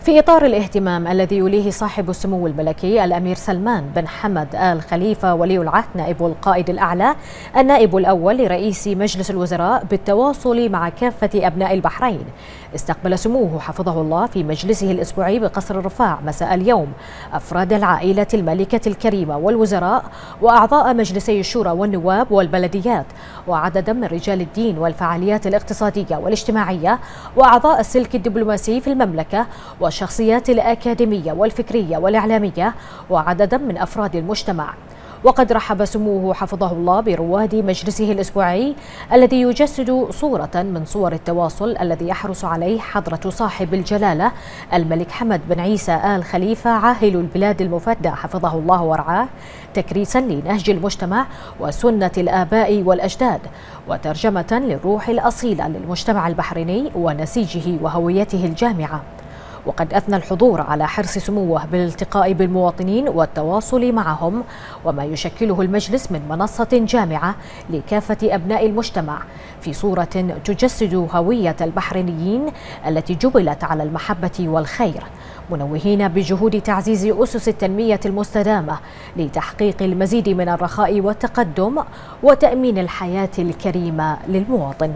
في إطار الاهتمام الذي يوليه صاحب السمو الملكي الأمير سلمان بن حمد آل خليفة ولي العهد نائب القائد الأعلى النائب الأول لرئيس مجلس الوزراء بالتواصل مع كافة أبناء البحرين. استقبل سموه حفظه الله في مجلسه الأسبوعي بقصر الرفاع مساء اليوم. أفراد العائلة الملكة الكريمة والوزراء وأعضاء مجلسي الشورى والنواب والبلديات وعددا من رجال الدين والفعاليات الاقتصادية والاجتماعية وأعضاء السلك الدبلوماسي في المملكة والشخصيات الأكاديمية والفكرية والإعلامية وعددا من أفراد المجتمع. وقد رحب سموه حفظه الله برواد مجلسه الأسبوعي الذي يجسد صورة من صور التواصل الذي يحرص عليه حضرة صاحب الجلالة الملك حمد بن عيسى آل خليفة عاهل البلاد المفدى حفظه الله ورعاه تكريسا لنهج المجتمع وسنة الآباء والأجداد وترجمة للروح الأصيلة للمجتمع البحريني ونسيجه وهويته الجامعة. وقد أثنى الحضور على حرص سموه بالالتقاء بالمواطنين والتواصل معهم وما يشكله المجلس من منصة جامعة لكافة أبناء المجتمع. في صورة تجسد هوية البحرينيين التي جبلت على المحبة والخير. منوهين بجهود تعزيز أسس التنمية المستدامة لتحقيق المزيد من الرخاء والتقدم وتأمين الحياة الكريمة للمواطن.